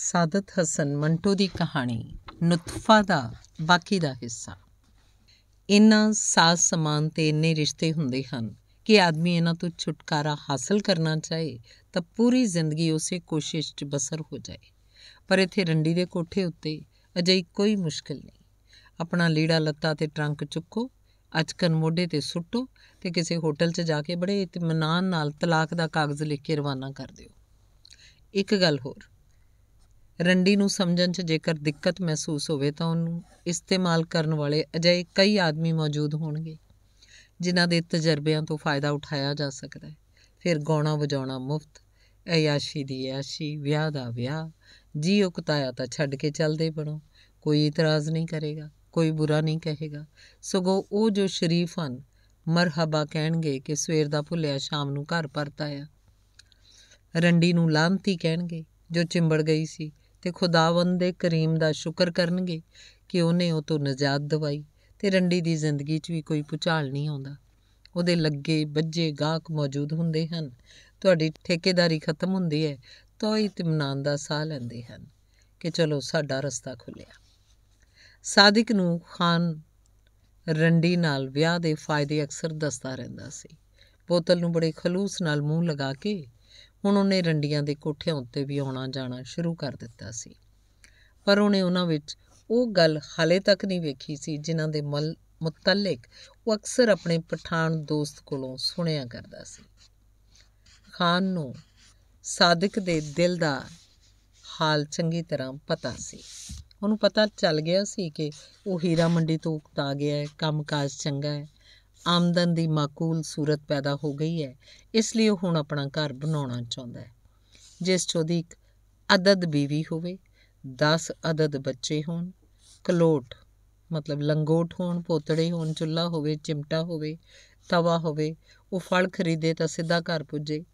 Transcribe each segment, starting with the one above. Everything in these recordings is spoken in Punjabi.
ਸਾਦਤ ਹਸਨ ਮੰਟੋ ਦੀ ਕਹਾਣੀ, ਨੁਤਫਾ ਦਾ ਬਾਕੀ ਦਾ ਹਿੱਸਾ। ਇਨ੍ਹਾਂ ਸਾਜ਼ ਸਮਾਨ ਤੇ ਇੰਨੇ ਰਿਸ਼ਤੇ ਹੁੰਦੇ ਹਨ ਕਿ ਆਦਮੀ ਇਹਨਾਂ ਤੋਂ ਛੁਟਕਾਰਾ ਹਾਸਲ ਕਰਨਾ ਚਾਹੇ ਤਾਂ ਪੂਰੀ ਜ਼ਿੰਦਗੀ ਉਸੇ ਕੋਸ਼ਿਸ਼ 'ਚ ਬਸਰ ਹੋ ਜਾਏ। ਪਰ ਇੱਥੇ ਰੰਡੀ ਦੇ ਕੋਠੇ ਉੱਤੇ ਅਜਿਹੀ ਕੋਈ ਮੁਸ਼ਕਲ ਨਹੀਂ। ਆਪਣਾ ਲੀੜਾ ਲੱਤਾ ਤੇ ਟਰੰਕ ਚੁੱਕੋ, ਅਚਕਨ ਮੋਢੇ ਤੇ ਸੁੱਟੋ ਤੇ ਕਿਸੇ ਹੋਟਲ 'ਚ ਜਾ ਕੇ ਬੜੇ ਇਤਮਾਨਾਨ ਨਾਲ ਤਲਾਕ ਦਾ ਕਾਗਜ਼ ਲਿਖ ਕੇ ਰਵਾਨਾ ਕਰ ਦਿਓ। ਇੱਕ ਗੱਲ ਹੋਰ ਰੰਡੀ ਨੂੰ ਸਮਝਣ 'ਚ ਜੇਕਰ ਦਿੱਕਤ ਮਹਿਸੂਸ ਹੋਵੇ ਤਾਂ ਉਹਨੂੰ ਇਸਤੇਮਾਲ ਕਰਨ ਵਾਲੇ ਅਜਿਹੇ ਕਈ ਆਦਮੀ ਮੌਜੂਦ ਹੋਣਗੇ, ਜਿਨ੍ਹਾਂ ਦੇ ਤਜਰਬਿਆਂ ਤੋਂ ਫਾਇਦਾ ਉਠਾਇਆ ਜਾ ਸਕਦਾ ਹੈ। ਫਿਰ ਗਾਉਣਾ ਵਜਾਉਣਾ ਮੁਫਤ ਅਯਾਸ਼ੀ ਦੀ ਐਯਾਸ਼ੀ ਵਿਆਹ ਦਾ ਵਿਆਹ, ਜੀ ਉਕਤਾਇਆ ਤਾਂ ਛੱਡ ਕੇ ਚੱਲਦੇ ਬਣੋ, ਕੋਈ ਇਤਰਾਜ਼ ਨਹੀਂ ਕਰੇਗਾ, ਕੋਈ ਬੁਰਾ ਨਹੀਂ ਕਹੇਗਾ। ਸਗੋਂ ਉਹ ਜੋ ਸ਼ਰੀਫ ਹਨ, ਮਰਹਬਾ ਕਹਿਣਗੇ ਕਿ ਸਵੇਰ ਦਾ ਭੁੱਲਿਆ, ਸ਼ਾਮ ਨੂੰ ਘਰ ਪਰਤ ਆਇਆ। ਰੰਡੀ ਨੂੰ ਲਾਂਤੀ ਕਹਿਣਗੇ, ਜੋ ਚਿੰਬੜ ਗਈ ਸੀ ਤੇ ਖੁਦਾਵੰਦ ਦੇ ਕਰੀਮ ਦਾ ਸ਼ੁਕਰ ਕਰਨਗੇ ਕਿ ਉਹਨੇ ਉਹ ਤੋਂ ਨਜਾਤ ਦਵਾਈ ਤੇ ਰੰਡੀ ਦੀ ਜ਼ਿੰਦਗੀ 'ਚ ਵੀ ਕੋਈ ਪੁਚਾਲ ਨਹੀਂ ਆਉਂਦਾ। ਉਹਦੇ ਲੱਗੇ ਬੱਜੇ ਗਾਹਕ ਮੌਜੂਦ ਹੁੰਦੇ ਹਨ। ਤੁਹਾਡੀ ਠੇਕੇਦਾਰੀ ਖਤਮ ਹੁੰਦੀ ਹੈ, ਤਾਂ ਇਤਮਾਨ ਦਾ ਸਾਹ ਲੈਂਦੇ ਹਨ ਕਿ ਚਲੋ ਸਾਡਾ ਰਸਤਾ ਖੁੱਲਿਆ ਸਾਦਿਕ ਨੂੰ ਖਾਨ ਰੰਡੀ ਨਾਲ ਵਿਆਹ ਦੇ ਫਾਇਦੇ ਅਕਸਰ ਦੱਸਦਾ ਰਹਿੰਦਾ ਸੀ। ਬੋਤਲ ਨੂੰ ਬੜੇ ਖਲੂਸ ਨਾਲ ਮੂੰਹ ਲਗਾ ਕੇ ਹੁਣ ਉਹਨੇ ਰੰਡੀਆਂ ਦੇ ਕੋਠਿਆਂ ਉੱਤੇ ਵੀ ਆਉਣਾ ਜਾਣਾ ਸ਼ੁਰੂ ਕਰ ਦਿੱਤਾ ਸੀ। ਪਰ ਉਹਨੇ ਉਹਨਾਂ ਵਿੱਚ ਉਹ ਗੱਲ ਹਾਲੇ ਤੱਕ ਨਹੀਂ ਵੇਖੀ ਸੀ ਜਿਨ੍ਹਾਂ ਦੇ ਮਲ, ਮੁਤਲਕ ਉਹ ਅਕਸਰ ਆਪਣੇ ਪਠਾਨ ਦੋਸਤ ਕੋਲੋਂ ਸੁਣਿਆ ਕਰਦਾ ਸੀ। ਖਾਨ ਨੂੰ ਸਾਦਿਕ ਦੇ ਦਿਲ ਦਾ ਹਾਲ ਚੰਗੀ ਤਰ੍ਹਾਂ ਪਤਾ ਸੀ। ਉਹਨੂੰ ਪਤਾ ਚੱਲ ਗਿਆ ਸੀ ਕਿ ਉਹ ਹੀਰਾ ਮੰਡੀ ਤੋਂ ਉਕਤਾ ਗਿਆ ਹੈ, ਕੰਮਕਾਜ ਚੰਗਾ ਹੈ। ਆਮਦਨ ਦੀ ਮਾਕੂਲ ਸੂਰਤ ਪੈਦਾ ਹੋ ਗਈ ਹੈ, ਇਸ ਲਈ ਉਹ ਹੁਣ ਆਪਣਾ ਘਰ ਬਣਾਉਣਾ ਚਾਹੁੰਦਾ ਹੈ। ਜਿਸ 'ਚ ਉਹਦੀ ਇੱਕ ਅਦਦ ਬੀਵੀ ਹੋਵੇ 10 ਅਦਦ ਬੱਚੇ ਹੋਣ, ਕਲੋਟ, ਮਤਲਬ ਲੰਗੋਟ ਹੋਣ, ਪੋਤੜੇ ਹੋਣ, ਚੁੱਲ੍ਹਾ ਹੋਵੇ, ਚਿਮਟਾ ਹੋਵੇ, ਤਵਾ ਹੋਵੇ, ਉਹ ਫਲ ਖਰੀਦੇ ਤਾਂ ਸਿੱਧਾ ਘਰ ਪੁੱਜੇ।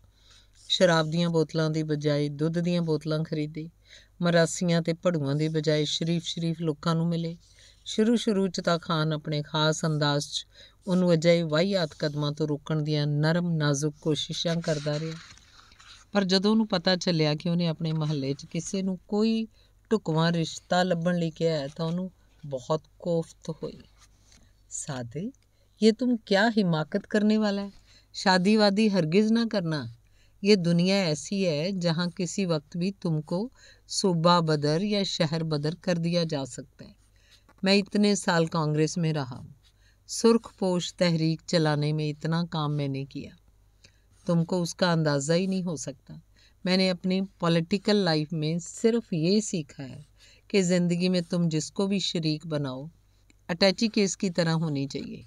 ਸ਼ਰਾਬ ਦੀਆਂ ਬੋਤਲਾਂ ਦੀ ਬਜਾਏ ਦੁੱਧ ਦੀਆਂ ਬੋਤਲਾਂ ਖਰੀਦੇ, ਮਰਾਸੀਆਂ ਤੇ ਭੜੂਆਂ ਦੀ ਬਜਾਏ ਸ਼ਰੀਫ ਸ਼ਰੀਫ ਲੋਕਾਂ ਨੂੰ ਮਿਲੇ ਸ਼ੁਰੂ ਸ਼ੁਰੂ 'ਚ ਤਾਂ ਖਾਨ ਆਪਣੇ ਖਾਸ ਅੰਦਾਜ਼ 'ਚ ਉਹਨੂੰ ਅਜਿਹੇ ਵਾਹੀਆਤ ਕਦਮਾਂ ਤੋਂ ਰੋਕਣ ਦੀਆਂ ਨਰਮ ਨਾਜ਼ੁਕ ਕੋਸ਼ਿਸ਼ਾਂ ਕਰਦਾ ਰਿਹਾ ਪਰ ਜਦੋਂ ਉਹਨੂੰ ਪਤਾ ਚੱਲਿਆ ਕਿ ਉਹਨੇ ਆਪਣੇ ਮਹੱਲੇ 'ਚ ਕਿਸੇ ਨੂੰ ਕੋਈ ਢੁਕਵਾਂ ਰਿਸ਼ਤਾ ਲੱਭਣ ਲਈ ਕਿਹਾ ਹੈ ਤਾਂ ਉਹਨੂੰ ਬਹੁਤ ਕੋਫਤ ਹੋਈ ਸਾਦੇ ਇਹ ਤੁਮ ਕਿਆ ਹਿਮਾਕਤ ਕਰਨੇ ਵਾਲਾ ਹੈ शादी वादी हरगिज़ ना करना ये दुनिया ऐसी है जहाँ किसी वक्त भी तुमको सूबा बदर या शहर बदर कर दिया जा सकता है मैं इतने साल कांग्रेस में रहा। सुर्ख पोश तहरीक चलाने में इतना काम मैंने किया। तुमको उसका अंदाज़ा ही नहीं हो सकता। मैंने अपनी पॉलिटिकल लाइफ में सिर्फ़ ये सीखा है कि ज़िंदगी में तुम जिसको भी शरीक बनाओ, अटैची केस की तरह होनी चाहिए।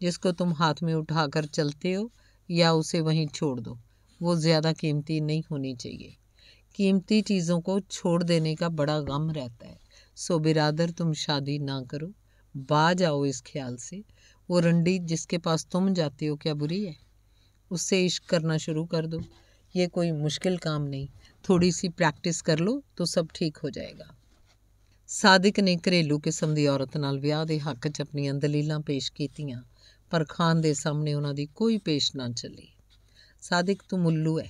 जिसको तुम हाथ में उठाकर चलते हो या उसे वहीं छोड़ दो, वो ज़्यादा कीमती नहीं होनी चाहिए। कीमती चीज़ों को छोड़ देने का बड़ा गम रहता है। सो बिरादर तुम शादी ना करो बाज आओ इस ख्याल से वो रंडी जिसके पास तुम जाते हो क्या बुरी है उससे इश्क करना शुरू कर दो ये कोई मुश्किल काम नहीं थोड़ी सी प्रैक्टिस कर लो तो सब ठीक हो जाएगा ਸਾਦਿਕ ਨੇ ਘਰੇਲੂ ਕਿਸਮ ਦੀ ਔਰਤ ਨਾਲ ਵਿਆਹ ਦੇ ਹੱਕ 'ਚ ਆਪਣੀਆਂ ਦਲੀਲਾਂ ਪੇਸ਼ ਕੀਤੀਆਂ ਪਰ ਖਾਨ ਦੇ ਸਾਹਮਣੇ ਉਹਨਾਂ ਦੀ ਕੋਈ ਪੇਸ਼ ਨਾ ਚੱਲੀ सादिक तुम उल्लू है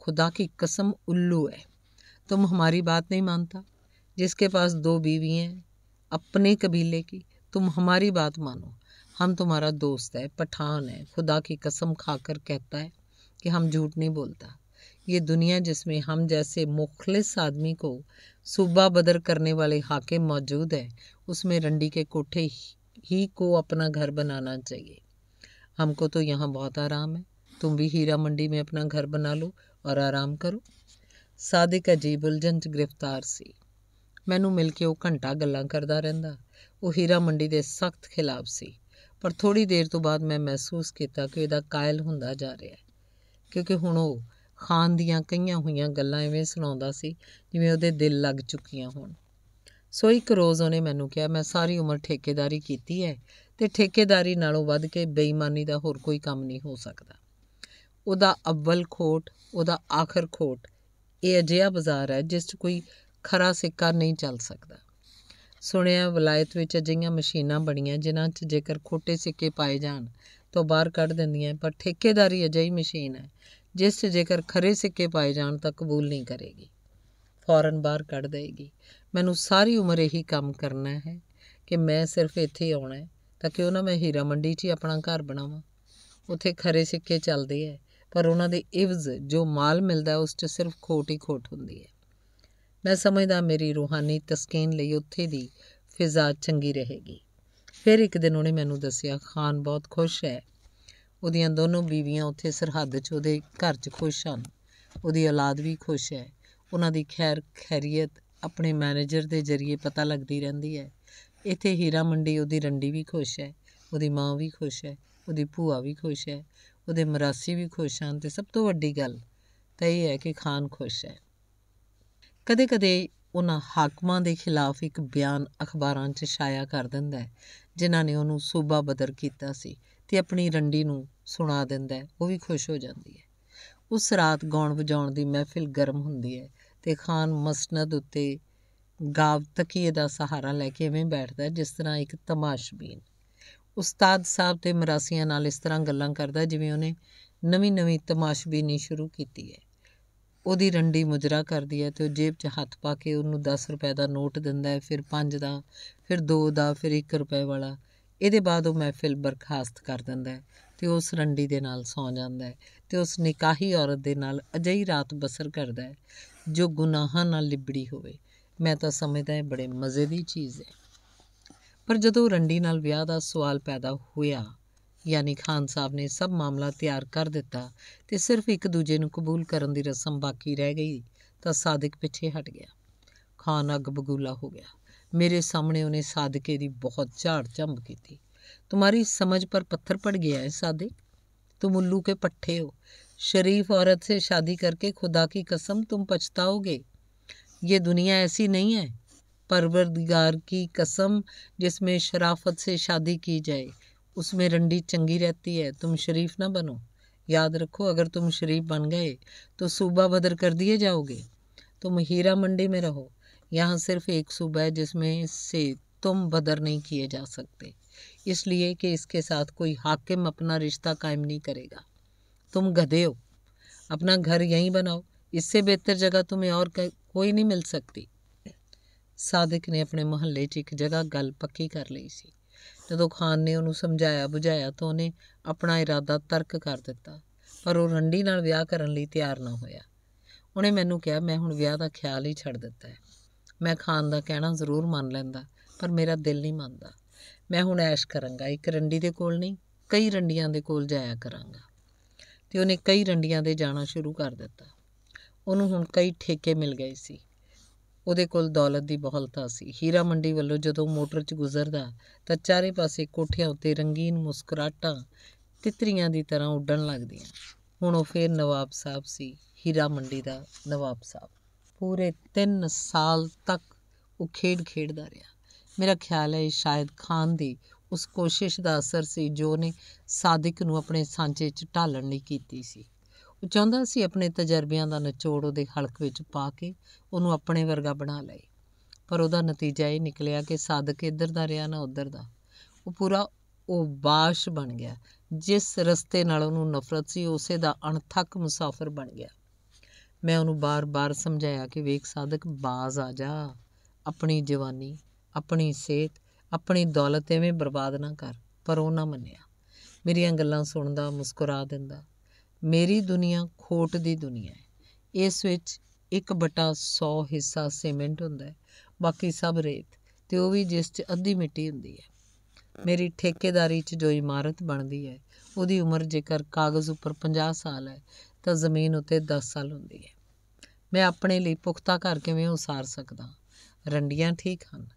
खुदा की कसम उल्लू है तुम हमारी बात नहीं मानता जिसके पास दो बीवी हैं, अपने कबीले की, तुम हमारी बात मानो। हम तुम्हारा दोस्त है, पठान है, खुदा की कसम खाकर कहता है कि हम झूठ नहीं बोलता। ये दुनिया जिसमें हम जैसे मुखलिस आदमी को सूबा बदर करने वाले हाके मौजूद हैं, उसमें रंडी के कोठे ही को अपना घर बनाना चाहिए। हमको तो यहाँ बहुत आराम है। तुम भी हीरा मंडी में अपना घर बना लो और आराम करो। सादिक अजीब उलझन गिरफ़्तार सी। ਮੈਨੂੰ ਮਿਲ ਕੇ ਉਹ ਘੰਟਾ ਗੱਲਾਂ ਕਰਦਾ ਰਹਿੰਦਾ। ਉਹ ਹੀਰਾ ਮੰਡੀ ਦੇ ਸਖਤ ਖਿਲਾਫ ਸੀ। ਪਰ ਥੋੜੀ ਦੇਰ ਤੋਂ ਬਾਅਦ ਮੈਂ ਮਹਿਸੂਸ ਕੀਤਾ ਕਿ ਇਹਦਾ ਕਾਇਲ ਹੁੰਦਾ ਜਾ ਰਿਹਾ ਹੈ। ਕਿਉਂਕਿ ਹੁਣ ਉਹ ਖਾਨ ਦੀਆਂ ਕਈਆਂ ਹੋਈਆਂ ਗੱਲਾਂ ਐਵੇਂ ਸੁਣਾਉਂਦਾ ਸੀ, ਜਿਵੇਂ ਉਹਦੇ ਦਿਲ ਲੱਗ ਚੁੱਕੀਆਂ ਹੋਣ। ਸੋ ਇੱਕ ਰੋਜ਼ ਉਹਨੇ ਮੈਨੂੰ ਕਿਹਾ, ਮੈਂ ਸਾਰੀ ਉਮਰ ਠੇਕੇਦਾਰੀ ਕੀਤੀ ਹੈ ਤੇ ਠੇਕੇਦਾਰੀ ਨਾਲੋਂ ਵੱਧ ਕੇ ਬੇਈਮਾਨੀ ਦਾ ਹੋਰ ਕੋਈ ਕੰਮ ਨਹੀਂ ਹੋ ਸਕਦਾ। ਉਹਦਾ ਅਵਲ ਖੋਟ, ਉਹਦਾ ਆਖਰ ਖੋਟ, ਇਹ ਅਜਿਹਾ ਬਾਜ਼ਾਰ ਹੈ ਜਿਸ 'ਚ ਕੋਈ ਖਰਾ ਸਿੱਕਾ ਨਹੀਂ ਚੱਲ ਸਕਦਾ। ਸੁਣਿਆ, ਵਲਾਇਤ ਵਿੱਚ ਅਜਿਹੀਆਂ ਮਸ਼ੀਨਾਂ ਬਣੀਆਂ ਜਿਨ੍ਹਾਂ 'ਚ ਜੇਕਰ ਖੋਟੇ ਸਿੱਕੇ ਪਾਏ ਜਾਣ ਤਾਂ ਬਾਹਰ ਕੱਢ ਦਿੰਦੀਆਂ, ਪਰ ਠੇਕੇਦਾਰੀ ਅਜਿਹੀ ਮਸ਼ੀਨ ਹੈ, ਜਿਸ 'ਚ ਜੇਕਰ ਖਰੇ ਸਿੱਕੇ ਪਾਏ ਜਾਣ ਤਾਂ ਕਬੂਲ ਨਹੀਂ ਕਰੇਗੀ। ਫੌਰਨ ਬਾਹਰ ਕੱਢ ਦੇਗੀ ਮੈਨੂੰ ਸਾਰੀ ਉਮਰ ਇਹੀ ਕੰਮ ਕਰਨਾ ਹੈ ਕਿ ਮੈਂ ਸਿਰਫ ਇੱਥੇ ਹੀ ਆਉਣਾ ਹੈ, ਤਾਂ ਕਿਉਂ ਨਾ ਮੈਂ ਹੀਰਾ ਮੰਡੀ 'ਚ ਹੀ ਆਪਣਾ ਘਰ ਬਣਾਵਾਂ। ਉੱਥੇ ਖਰੇ ਸਿੱਕੇ ਚੱਲਦੇ ਹੈ, ਪਰ ਉਹਨਾਂ ਦੇ ਇਵਜ਼ ਜੋ ਮਾਲ ਮਿਲਦਾ ਉਸ 'ਚ ਸਿਰਫ ਖੋਟ ਹੀ ਖੋਟ ਹੁੰਦੀ ਹੈ। ਮੈਂ ਸਮਝਦਾ ਮੇਰੀ ਰੂਹਾਨੀ ਤਸਕੀਨ ਲਈ ਉੱਥੇ ਦੀ ਫਿਜ਼ਾ ਚੰਗੀ ਰਹੇਗੀ। ਫਿਰ ਇੱਕ ਦਿਨ ਉਹਨੇ ਮੈਨੂੰ ਦੱਸਿਆ, ਖਾਨ ਬਹੁਤ ਖੁਸ਼ ਹੈ। ਉਹਦੀਆਂ ਦੋਨੋਂ ਬੀਵੀਆਂ ਉੱਥੇ ਸਰਹੱਦ 'ਚ, ਉਹਦੇ ਘਰ 'ਚ ਖੁਸ਼ ਹਨ। ਉਹਦੀ ਔਲਾਦ ਵੀ ਖੁਸ਼ ਹੈ। ਉਹਨਾਂ ਦੀ ਖੈਰ ਖੈਰੀਅਤ ਆਪਣੇ ਮੈਨੇਜਰ ਦੇ ਜ਼ਰੀਏ ਪਤਾ ਲੱਗਦੀ ਰਹਿੰਦੀ ਹੈ। ਇੱਥੇ ਹੀਰਾ ਮੰਡੀ, ਉਹਦੀ ਰੰਡੀ ਵੀ ਖੁਸ਼ ਹੈ, ਉਹਦੀ ਮਾਂ ਵੀ ਖੁਸ਼ ਹੈ, ਉਹਦੀ ਭੂਆ ਵੀ ਖੁਸ਼ ਹੈ, ਉਹਦੇ ਮਰਾਸੀ ਵੀ ਖੁਸ਼ ਹਨ ਤੇ ਸਭ ਤੋਂ ਵੱਡੀ ਗੱਲ ਤਾਂ ਇਹ ਹੈ ਕਿ ਖਾਨ ਖੁਸ਼ ਹੈ। ਕਦੇ-ਕਦੇ ਉਹਨਾਂ ਹਾਕਮਾਂ ਦੇ ਖਿਲਾਫ ਇੱਕ ਬਿਆਨ ਅਖਬਾਰਾਂ 'ਚ ਛਾਇਆ ਕਰ ਦਿੰਦਾ ਹੈ, ਜਿਨ੍ਹਾਂ ਨੇ ਉਹਨੂੰ ਸੂਬਾ ਬਦਰ ਕੀਤਾ ਸੀ ਤੇ ਆਪਣੀ ਰੰਡੀ ਨੂੰ ਸੁਣਾ ਦਿੰਦਾ ਹੈ, ਉਹ ਵੀ ਖੁਸ਼ ਹੋ ਜਾਂਦੀ ਹੈ। ਉਸ ਰਾਤ ਗਾਉਣ ਵਜਾਉਣ ਦੀ ਮਹਿਫਿਲ ਗਰਮ ਹੁੰਦੀ ਹੈ ਤੇ ਖਾਨ ਮਸਨਦ ਉੱਤੇ ਗਾਵ ਤਕੀਏ ਦਾ ਸਹਾਰਾ ਲੈ ਕੇ ਐਵੇਂ ਬੈਠਦਾ ਜਿਸ ਤਰ੍ਹਾਂ ਇੱਕ ਤਮਾਸ਼ਬੀਨ। ਉਸਤਾਦ ਸਾਹਿਬ ਤੇ ਮਰਾਸੀਆਂ ਨਾਲ ਇਸ ਤਰ੍ਹਾਂ ਗੱਲਾਂ ਕਰਦਾ ਜਿਵੇਂ ਉਹਨੇ ਨਵੀਂ-ਨਵੀਂ ਤਮਾਸ਼ਬੀਨੀ ਸ਼ੁਰੂ ਕੀਤੀ ਹੈ। ਉਹਦੀ ਰੰਡੀ ਮੁਜਰਾ ਕਰਦੀ ਹੈ ਤੇ ਉਹ ਜੇਬ 'ਚ ਹੱਥ ਪਾ ਕੇ ਉਹਨੂੰ 10 ਰੁਪਏ ਦਾ ਨੋਟ ਦਿੰਦਾ ਹੈ, ਫਿਰ 5 ਦਾ, ਫਿਰ 2 ਦਾ, ਫਿਰ 1 ਰੁਪਏ ਵਾਲਾ। ਇਹਦੇ ਬਾਅਦ ਉਹ ਮਹਿਫਿਲ ਬਰਖਾਸਤ ਕਰ ਦਿੰਦਾ ਹੈ ਤੇ ਉਸ ਰੰਡੀ ਦੇ ਨਾਲ ਸੌ ਜਾਂਦਾ ਹੈ ਤੇ ਉਸ ਨਿਕਾਹੀ ਔਰਤ ਦੇ ਨਾਲ ਅਜਿਹੀ ਰਾਤ ਬਸਰ ਕਰਦਾ ਹੈ ਜੋ ਗੁਨਾਹਾਂ ਨਾਲ ਲਿਬੜੀ ਹੋਵੇ। ਮੈਂ ਤਾਂ ਸਮਝਦਾ ਇਹ ਬੜੇ ਮਜ਼ੇ ਦੀ ਚੀਜ਼ ਹੈ। ਪਰ ਜਦੋਂ ਰੰਡੀ ਨਾਲ ਵਿਆਹ ਦਾ ਸਵਾਲ ਪੈਦਾ ਹੋਇਆ ਯਾਨੀ ਖਾਨ ਸਾਹਿਬ ਨੇ ਸਭ ਮਾਮਲਾ ਤਿਆਰ ਕਰ ਦਿੱਤਾ ਤੇ ਸਿਰਫ ਇੱਕ ਦੂਜੇ ਨੂੰ ਕਬੂਲ ਕਰਨ ਦੀ ਰਸਮ ਬਾਕੀ ਰਹਿ ਗਈ ਤਾਂ ਸਾਦਿਕ ਪਿੱਛੇ ਹਟ ਗਿਆ ਖਾਨ ਅੱਗ ਬਗੂਲਾ ਹੋ ਗਿਆ ਮੇਰੇ ਸਾਹਮਣੇ ਉਹਨੇ ਸਾਦਕੇ ਦੀ ਬਹੁਤ ਝਾੜ ਝੰਬ ਕੀਤੀ तुम्हारी समझ पर पत्थर पड़ गया है सादिक तुम उल्लू के पट्टे हो शरीफ औरत से शादी करके खुदा की कसम तुम पछताओगे ये दुनिया ऐसी नहीं है परवरदिगार की कसम जिसमें शराफत से शादी की जाए उसमें रंडी चंगी रहती है, तुम शरीफ ना बनो। याद रखो, अगर तुम शरीफ बन गए तो सूबा बदर कर दिए जाओगे। तुम हीरा मंडी में रहो। यहाँ सिर्फ़ एक सूबा है, जिसमें से तुम बदर नहीं किए जा सकते। इसलिए कि इसके साथ कोई हाकिम अपना रिश्ता कायम नहीं करेगा। तुम गधे हो। अपना घर यहीं बनाओ। इससे बेहतर जगह तुम्हें और कोई नहीं मिल सकती। सादिक ने अपने मोहल्ले च एक जगह गल पक्की कर ली सी। ਜਦੋਂ ਖਾਨ ਨੇ ਉਹਨੂੰ ਸਮਝਾਇਆ ਬੁਝਾਇਆ ਤਾਂ ਉਹਨੇ ਆਪਣਾ ਇਰਾਦਾ ਤਰਕ ਕਰ ਦਿੱਤਾ, ਪਰ ਉਹ ਰੰਡੀ ਨਾਲ ਵਿਆਹ ਕਰਨ ਲਈ ਤਿਆਰ ਨਾ ਹੋਇਆ। ਉਹਨੇ ਮੈਨੂੰ ਕਿਹਾ, ਮੈਂ ਹੁਣ ਵਿਆਹ ਦਾ ਖਿਆਲ ਹੀ ਛੱਡ ਦਿੱਤਾ ਹੈ। ਮੈਂ ਖਾਨ ਦਾ ਕਹਿਣਾ ਜ਼ਰੂਰ ਮੰਨ ਲੈਂਦਾ, ਪਰ ਮੇਰਾ ਦਿਲ ਨਹੀਂ ਮੰਨਦਾ। ਮੈਂ ਹੁਣ ਐਸ਼ ਕਰਾਂਗਾ, ਇੱਕ ਰੰਡੀ ਦੇ ਕੋਲ ਨਹੀਂ, ਕਈ ਰੰਡੀਆਂ ਦੇ ਕੋਲ ਜਾਇਆ ਕਰਾਂਗਾ। ਤੇ ਉਹਨੇ ਕਈ ਰੰਡੀਆਂ ਦੇ ਜਾਣਾ ਸ਼ੁਰੂ ਕਰ ਦਿੱਤਾ। ਉਹਨੂੰ ਹੁਣ ਕਈ ਠੇਕੇ ਮਿਲ ਗਏ ਸੀ। ਉਹਦੇ ਕੋਲ ਦੌਲਤ ਦੀ ਬਹੁਲਤਾ ਸੀ। ਹੀਰਾ ਮੰਡੀ ਵੱਲੋਂ ਜਦੋਂ ਮੋਟਰ 'ਚ ਗੁਜ਼ਰਦਾ ਤਾਂ ਚਾਰੇ ਪਾਸੇ ਕੋਠਿਆਂ ਉੱਤੇ ਰੰਗੀਨ ਮੁਸਕਰਾਟਾਂ ਤਿਤਰੀਆਂ ਦੀ ਤਰ੍ਹਾਂ ਉੱਡਣ ਲੱਗਦੀਆਂ। ਹੁਣ ਉਹ ਫੇਰ ਨਵਾਬ ਸਾਹਿਬ ਸੀ। ਹੀਰਾ ਮੰਡੀ ਦਾ ਨਵਾਬ ਸਾਹਿਬ। ਪੂਰੇ 3 ਸਾਲ ਤੱਕ ਉਹ ਖੇਡ ਖੇਡਦਾ ਰਿਹਾ। ਮੇਰਾ ਖਿਆਲ ਹੈ ਸ਼ਾਇਦ ਖਾਨ ਦੀ ਉਸ ਕੋਸ਼ਿਸ਼ ਦਾ ਅਸਰ ਸੀ ਜੋ ਨੇ ਸਾਦਿਕ ਨੂੰ ਆਪਣੇ ਸਾਂਝੇ 'ਚ ਢਾਲਣ ਲਈ ਕੀਤੀ ਸੀ। ਉਹ ਚਾਹੁੰਦਾ ਸੀ ਆਪਣੇ ਤਜਰਬਿਆਂ ਦਾ ਨਿਚੋੜ ਉਹਦੇ ਹਲਕ ਵਿੱਚ ਪਾ ਕੇ ਉਹਨੂੰ ਆਪਣੇ ਵਰਗਾ ਬਣਾ ਲਏ। ਪਰ ਉਹਦਾ ਨਤੀਜਾ ਇਹ ਨਿਕਲਿਆ ਕਿ ਸਾਦਕ ਇੱਧਰ ਦਾ ਰਿਹਾ ਨਾ ਉੱਧਰ ਦਾ। ਉਹ ਪੂਰਾ ਉਹ ਬਾਸ਼ ਬਣ ਗਿਆ। ਜਿਸ ਰਸਤੇ ਨਾਲ ਉਹਨੂੰ ਨਫ਼ਰਤ ਸੀ, ਉਸੇ ਦਾ ਅਣਥੱਕ ਮੁਸਾਫਰ ਬਣ ਗਿਆ। ਮੈਂ ਉਹਨੂੰ ਬਾਰ-ਬਾਰ ਸਮਝਾਇਆ ਕਿ ਵੇਖ ਸਾਦਕ, ਬਾਜ਼ ਆ ਜਾ। ਆਪਣੀ ਜਵਾਨੀ, ਆਪਣੀ ਸਿਹਤ, ਆਪਣੀ ਦੌਲਤ ਐਵੇਂ ਬਰਬਾਦ ਨਾ ਕਰ। ਪਰ ਉਹ ਨਾ ਮੰਨਿਆ। ਮੇਰੀਆਂ ਗੱਲਾਂ ਸੁਣਦਾ, ਮੁਸਕਰਾ ਦਿੰਦਾ। ਮੇਰੀ ਦੁਨੀਆ ਖੋਟ ਦੀ ਦੁਨੀਆ ਹੈ। ਇਸ ਵਿੱਚ 1 ਬਟਾ 100 ਹਿੱਸਾ ਸੀਮੈਂਟ ਹੁੰਦਾ ਹੈ, ਬਾਕੀ ਸਭ ਰੇਤ ਤੇ ਉਹ ਵੀ ਜਿਸ 'ਚ ਅੱਧੀ ਮਿੱਟੀ ਹੁੰਦੀ ਹੈ। ਮੇਰੀ ਠੇਕੇਦਾਰੀ 'ਚ ਜੋ ਇਮਾਰਤ ਬਣਦੀ ਹੈ, ਉਹਦੀ ਉਮਰ ਜੇਕਰ ਕਾਗਜ਼ ਉੱਪਰ 50 ਸਾਲ ਹੈ, ਤਾਂ ਜ਼ਮੀਨ ਉੱਤੇ 10 ਸਾਲ ਹੁੰਦੀ ਹੈ। ਮੈਂ ਆਪਣੇ ਲਈ ਪੁਖਤਾ ਘਰ ਕਿਵੇਂ ਉਸਾਰ ਸਕਦਾ ਰੰਡੀਆਂ ਠੀਕ ਹਨ।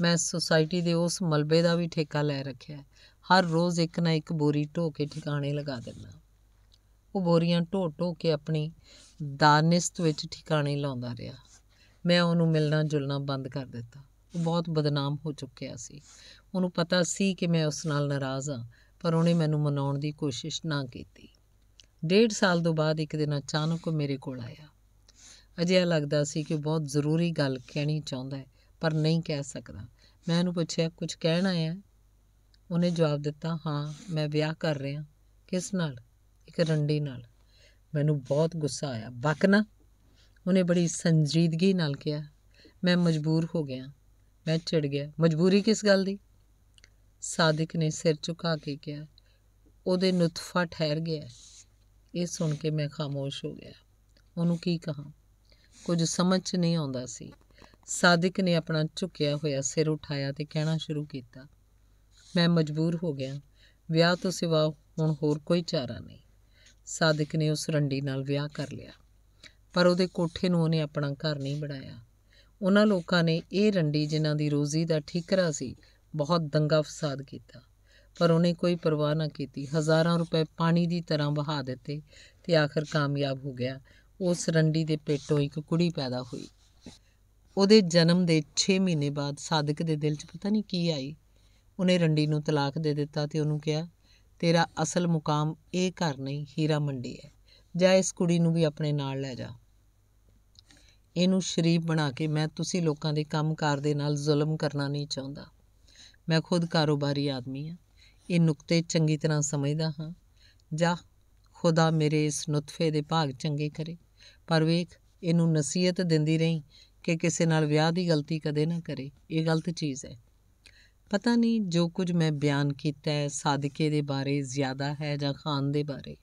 ਮੈਂ ਸੁਸਾਇਟੀ ਦੇ ਉਸ ਮਲਬੇ ਦਾ ਵੀ ਠੇਕਾ ਲੈ ਰੱਖਿਆ ਹਰ ਰੋਜ਼ ਇੱਕ ਨਾ ਇੱਕ ਬੋਰੀ ਢੋ ਕੇ ਠਿਕਾਣੇ ਲਗਾ ਦਿੰਦਾ ਉਹ ਬੋਰੀਆਂ ਢੋ ਢੋ ਕੇ ਆਪਣੀ ਦਾਨਿਸਤ ਵਿੱਚ ਠਿਕਾਣੇ ਲਾਉਂਦਾ ਰਿਹਾ। ਮੈਂ ਉਹਨੂੰ ਮਿਲਣਾ ਜੁਲਣਾ ਬੰਦ ਕਰ ਦਿੱਤਾ। ਉਹ ਬਹੁਤ ਬਦਨਾਮ ਹੋ ਚੁੱਕਿਆ ਸੀ। ਉਹਨੂੰ ਪਤਾ ਸੀ ਕਿ ਮੈਂ ਉਸ ਨਾਲ ਨਾਰਾਜ਼ ਹਾਂ, ਪਰ ਉਹਨੇ ਮੈਨੂੰ ਮਨਾਉਣ ਦੀ ਕੋਸ਼ਿਸ਼ ਨਾ ਕੀਤੀ। ਡੇਢ ਸਾਲ ਤੋਂ ਬਾਅਦ ਇੱਕ ਦਿਨ ਅਚਾਨਕ ਉਹ ਮੇਰੇ ਕੋਲ ਆਇਆ। ਅਜਿਹਾ ਲੱਗਦਾ ਸੀ ਕਿ ਬਹੁਤ ਜ਼ਰੂਰੀ ਗੱਲ ਕਹਿਣੀ ਚਾਹੁੰਦਾ ਹੈ, ਪਰ ਨਹੀਂ ਕਹਿ ਸਕਦਾ। ਮੈਂ ਉਹਨੂੰ ਪੁੱਛਿਆ, ਕੁਝ ਕਹਿਣ ਆਇਆ? ਉਹਨੇ ਜਵਾਬ ਦਿੱਤਾ, ਹਾਂ, ਮੈਂ ਵਿਆਹ ਕਰ ਰਿਹਾ ਕਿਸ ਨਾਲ? ਇੱਕ ਰੰਡੀ ਨਾਲ। ਮੈਨੂੰ ਬਹੁਤ ਗੁੱਸਾ ਆਇਆ। ਬਕ ਨਾ। ਉਹਨੇ ਬੜੀ ਸੰਜੀਦਗੀ ਨਾਲ ਕਿਹਾ। ਮੈਂ ਮਜਬੂਰ ਹੋ ਗਿਆ। ਮੈਂ ਚਿੜ ਗਿਆ। ਮਜਬੂਰੀ ਕਿਸ ਗੱਲ ਦੀ? ਸਾਦਿਕ ਨੇ ਸਿਰ ਝੁਕਾ ਕੇ ਕਿਹਾ। ਉਹਦੇ ਨੁਤਫਾ ਠਹਿਰ ਗਿਆ ਇਹ ਸੁਣ ਕੇ ਮੈਂ ਖਾਮੋਸ਼ ਹੋ ਗਿਆ। ਉਹਨੂੰ ਕੀ ਕਹਾਂ? ਕੁਝ ਸਮਝ 'ਚ ਨਹੀਂ ਆਉਂਦਾ ਸੀ। ਸਾਦਿਕ ਨੇ ਆਪਣਾ ਝੁਕਿਆ ਹੋਇਆ ਸਿਰ ਉਠਾਇਆ ਤੇ ਕਹਿਣਾ ਸ਼ੁਰੂ ਕੀਤਾ। ਮੈਂ ਮਜਬੂਰ ਹੋ ਗਿਆ। ਵਿਆਹ ਤੋਂ ਸਿਵਾ ਹੁਣ ਹੋਰ ਕੋਈ ਚਾਰਾ ਨਹੀਂ। ਸਾਦਿਕ ਨੇ ਉਸ ਰੰਡੀ ਨਾਲ ਵਿਆਹ ਕਰ ਲਿਆ। ਪਰ ਉਹਦੇ ਕੋਠੇ ਨੂੰ ਉਹਨੇ ਆਪਣਾ ਘਰ ਨਹੀਂ ਬਣਾਇਆ। ਉਹਨਾਂ ਲੋਕਾਂ ਨੇ ਇਹ ਰੰਡੀ ਜਿਨ੍ਹਾਂ ਦੀ ਰੋਜ਼ੀ ਦਾ ਠੀਕਰਾ ਸੀ, ਬਹੁਤ ਦੰਗਾ ਫਸਾਦ ਕੀਤਾ। ਪਰ ਉਹਨੇ ਕੋਈ ਪਰਵਾਹ ਨਾ ਕੀਤੀ। ਹਜ਼ਾਰਾਂ ਰੁਪਏ ਪਾਣੀ ਦੀ ਤਰ੍ਹਾਂ ਵਹਾ ਦਿੱਤੇ ਤੇ ਆਖਰ ਕਾਮਯਾਬ ਹੋ ਗਿਆ। ਉਸ ਰੰਡੀ ਦੇ ਪੇਟੋਂ ਇੱਕ ਕੁੜੀ ਪੈਦਾ ਹੋਈ। ਉਹਦੇ ਜਨਮ ਦੇ 6 ਮਹੀਨੇ ਬਾਅਦ ਸਾਦਿਕ ਦੇ ਦਿਲ 'ਚ ਪਤਾ ਨਹੀਂ ਕੀ ਆਈ। ਉਹਨੇ ਰੰਡੀ ਨੂੰ ਤਲਾਕ ਦੇ ਦਿੱਤਾ ਤੇ ਉਹਨੂੰ ਕਿਹਾ ਤੇਰਾ ਅਸਲ ਮੁਕਾਮ ਇਹ ਘਰ ਨਹੀਂ, ਹੀਰਾ ਮੰਡੀ ਹੈ। ਜਾ ਇਸ ਕੁੜੀ ਨੂੰ ਵੀ ਆਪਣੇ ਨਾਲ ਲੈ ਜਾ। ਇਹਨੂੰ ਸ਼ਰੀਫ ਬਣਾ ਕੇ ਮੈਂ ਤੁਸੀਂ ਲੋਕਾਂ ਦੇ ਕੰਮਕਾਰ ਦੇ ਨਾਲ ਜ਼ੁਲਮ ਕਰਨਾ ਨਹੀਂ ਚਾਹੁੰਦਾ। ਮੈਂ ਖੁਦ ਕਾਰੋਬਾਰੀ ਆਦਮੀ ਹਾਂ। ਇਹ ਨੁਕਤੇ ਚੰਗੀ ਤਰ੍ਹਾਂ ਸਮਝਦਾ ਹਾਂ। ਜਾ, ਖੁਦਾ ਮੇਰੇ ਇਸ ਨੁਤਫੇ ਦੇ ਭਾਗ ਚੰਗੇ ਕਰੇ। ਪਰ ਵੇਖ, ਇਹਨੂੰ ਨਸੀਹਤ ਦਿੰਦੀ ਰਹੀ ਕਿ ਕਿਸੇ ਨਾਲ ਵਿਆਹ ਦੀ ਗਲਤੀ ਕਦੇ ਨਾ ਕਰੇ। ਇਹ ਗਲਤ ਚੀਜ਼ ਹੈ। ਪਤਾ ਨਹੀਂ ਜੋ ਕੁਝ ਮੈਂ ਬਿਆਨ ਕੀਤਾ ਹੈ, ਸਾਦਕੇ ਦੇ ਬਾਰੇ ਜ਼ਿਆਦਾ ਹੈ ਜਾਂ ਖਾਨ ਦੇ ਬਾਰੇ,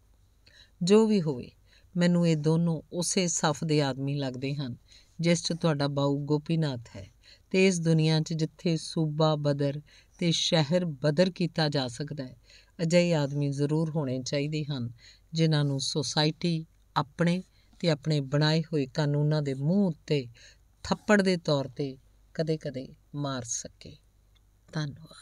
ਜੋ ਵੀ ਹੋਵੇ, ਮੈਨੂੰ ਇਹ ਦੋਨੋਂ ਉਸੇ ਸਫ ਦੇ ਆਦਮੀ ਲੱਗਦੇ ਹਨ, ਜਿਸ 'ਚ ਤੁਹਾਡਾ ਬਾਊ ਗੋਪੀਨਾਥ ਹੈ ਤੇ ਇਸ ਦੁਨੀਆ 'ਚ ਜਿੱਥੇ ਸੂਬਾ ਬਦਰ ਤੇ ਸ਼ਹਿਰ ਬਦਰ ਕੀਤਾ ਜਾ ਸਕਦਾ ਹੈ, ਅਜਿਹੇ ਆਦਮੀ ਜ਼ਰੂਰ ਹੋਣੇ ਚਾਹੀਦੇ ਹਨ, ਜਿਨ੍ਹਾਂ ਨੂੰ ਸੋਸਾਇਟੀ ਆਪਣੇ ਤੇ ਆਪਣੇ ਬਣਾਏ ਹੋਏ ਕਾਨੂੰਨਾਂ ਦੇ ਮੂੰਹ ਉੱਤੇ ਥੱਪੜ ਦੇ ਤੌਰ ਤੇ ਕਦੇ-ਕਦੇ ਮਾਰ ਸਕੇ। Tanwa